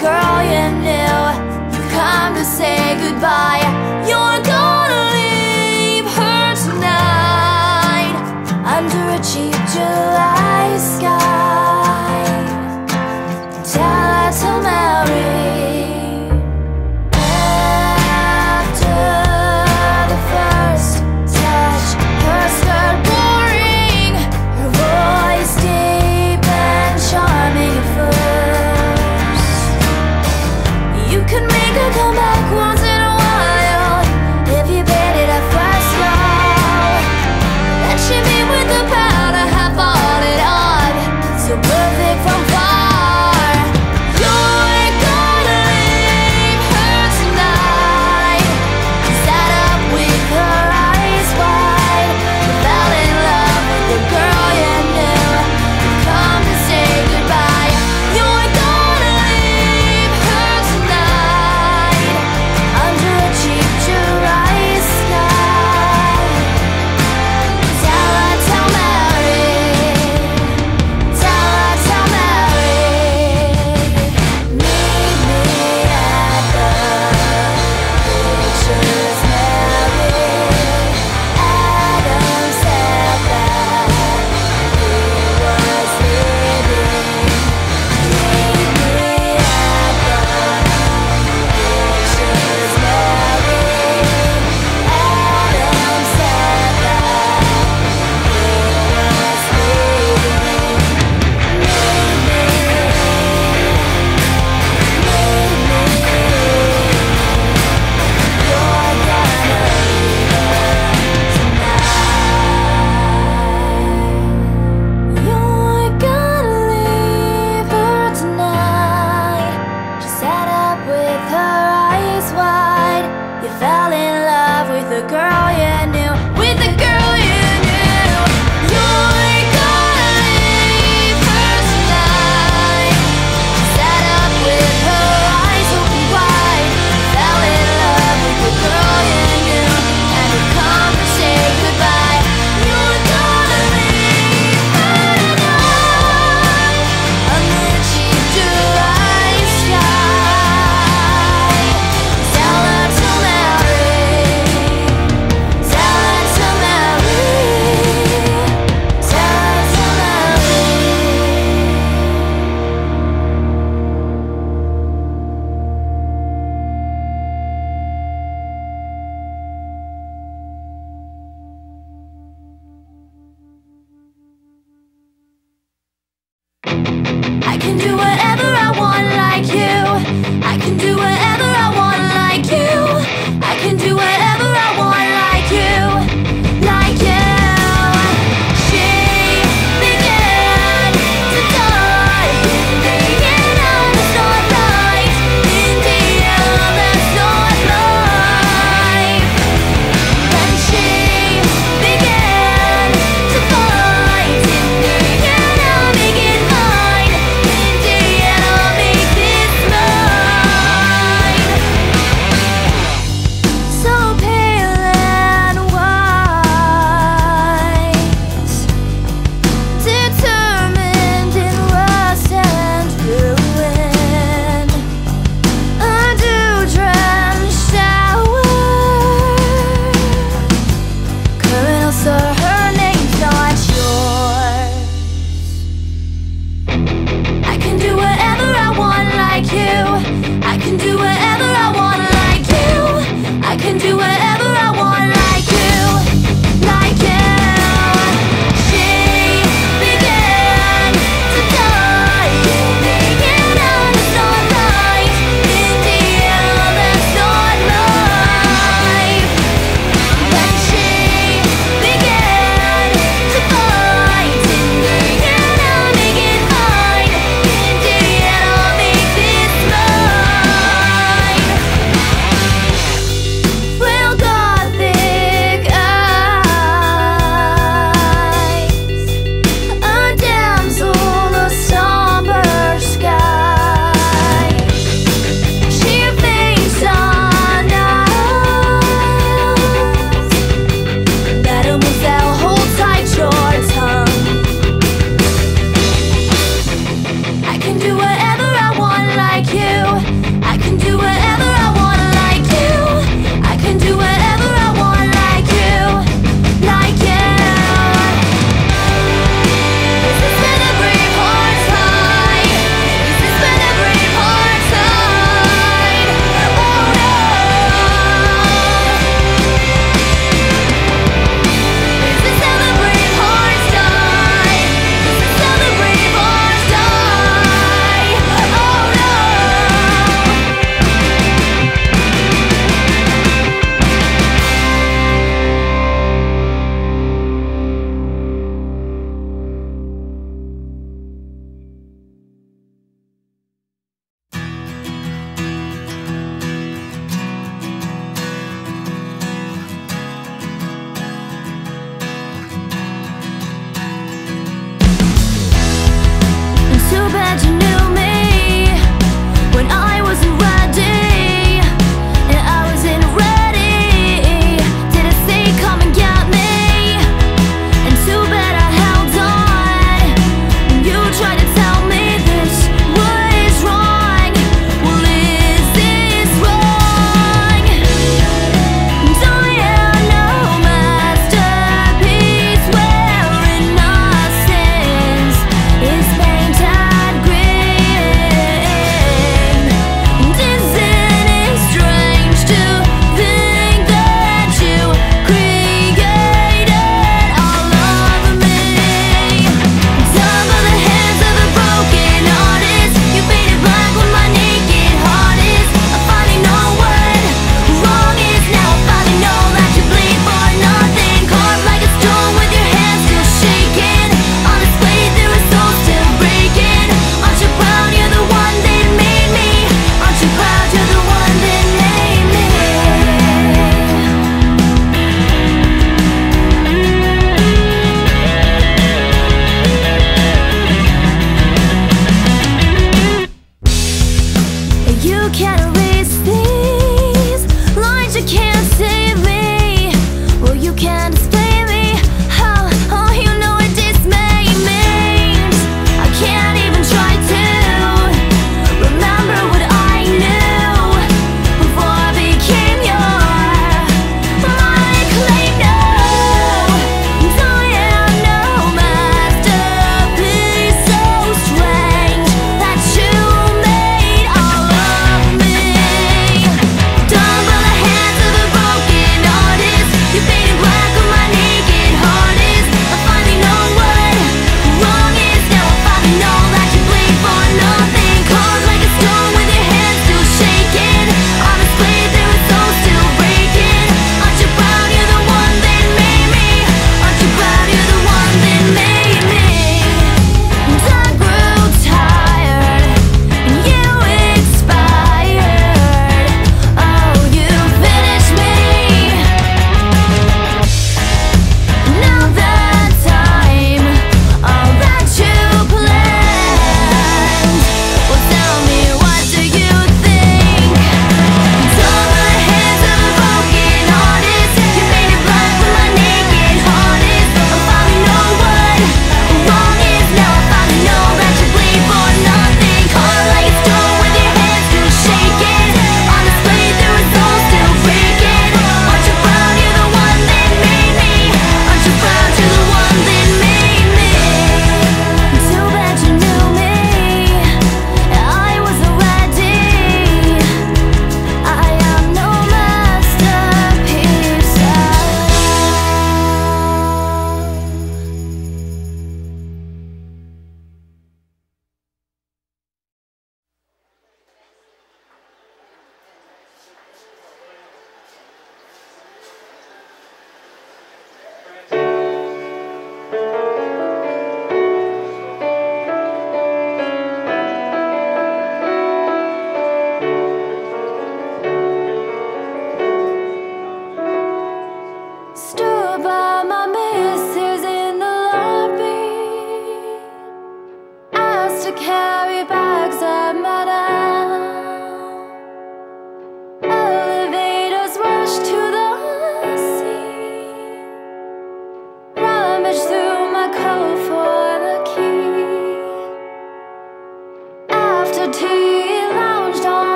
girl you knew. You come to say goodbye.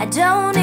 I don't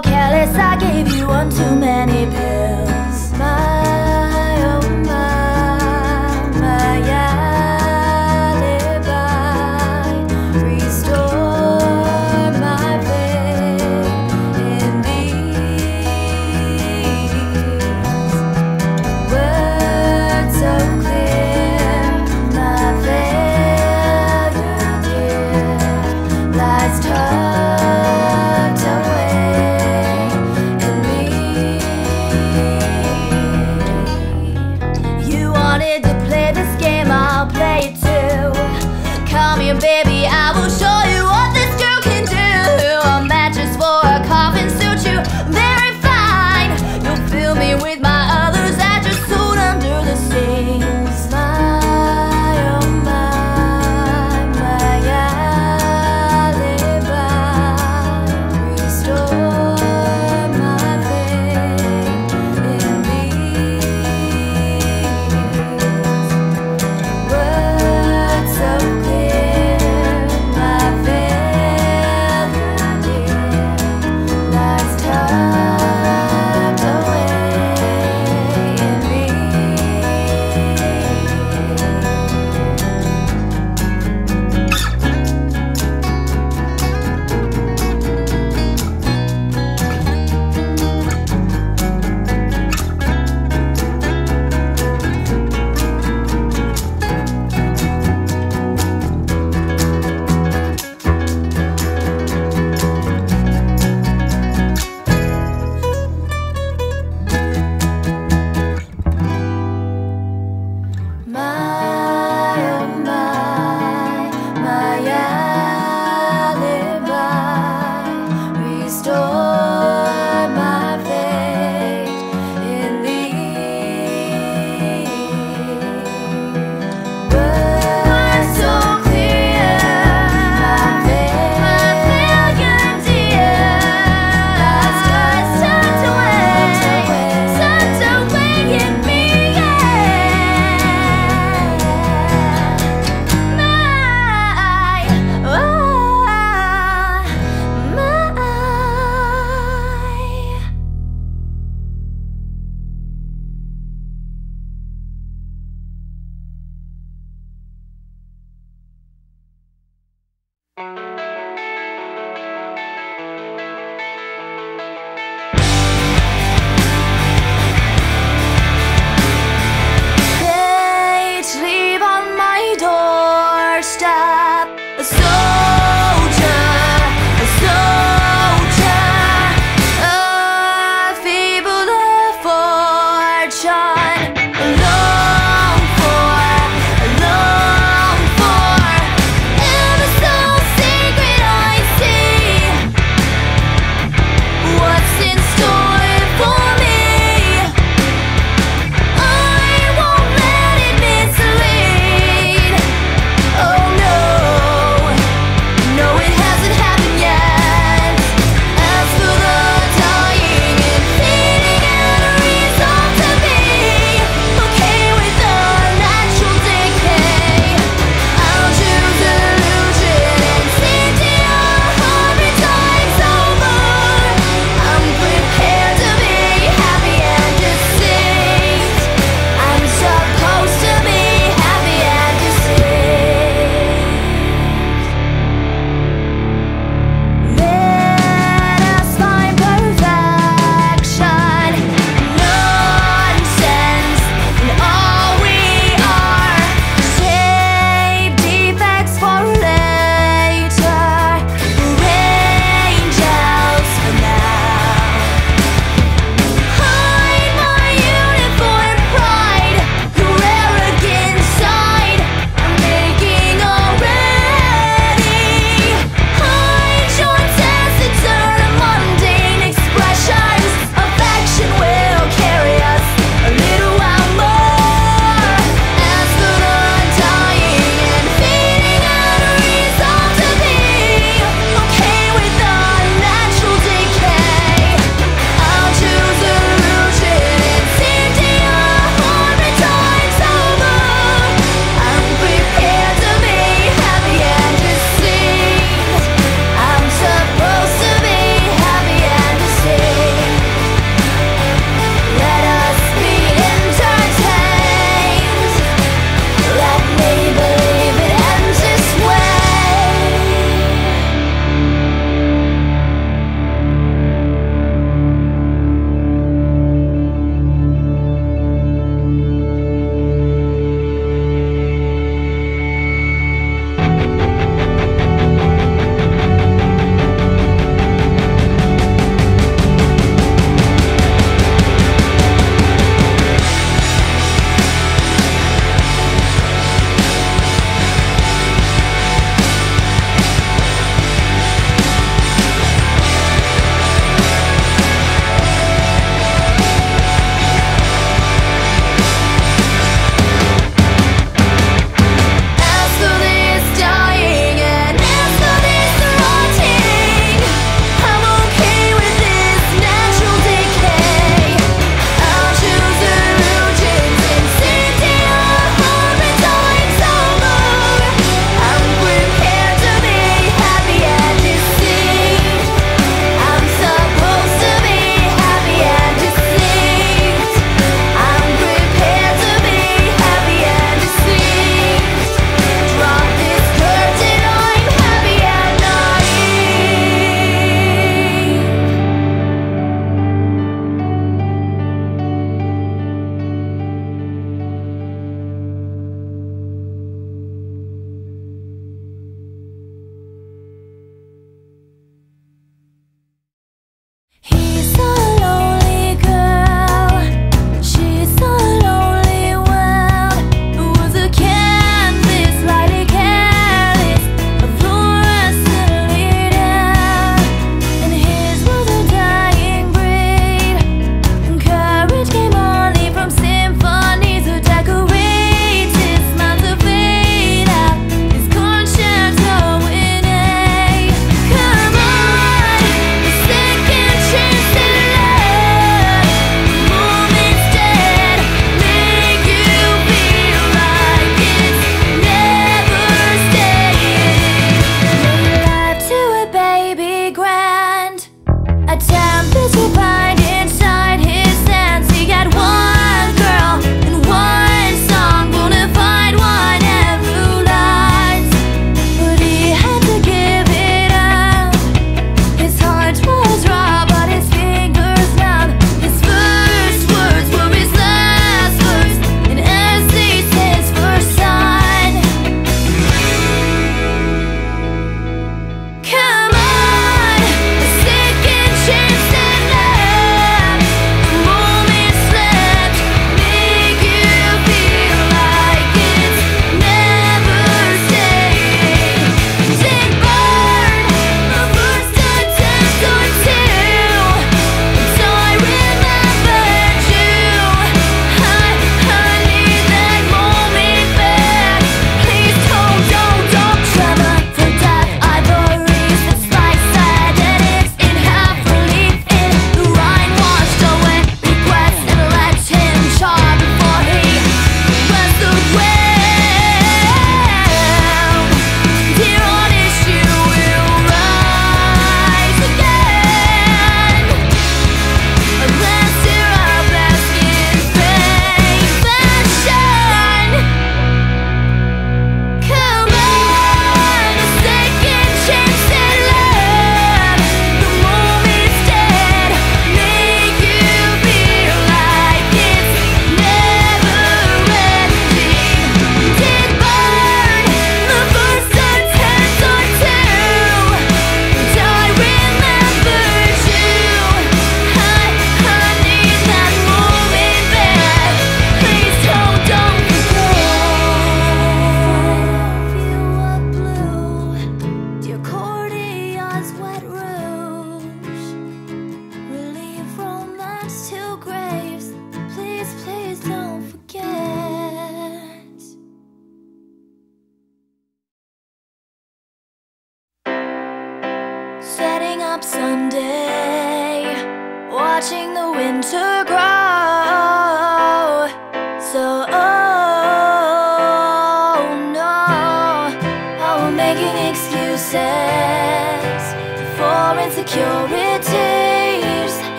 careless, I gave you one too many pills.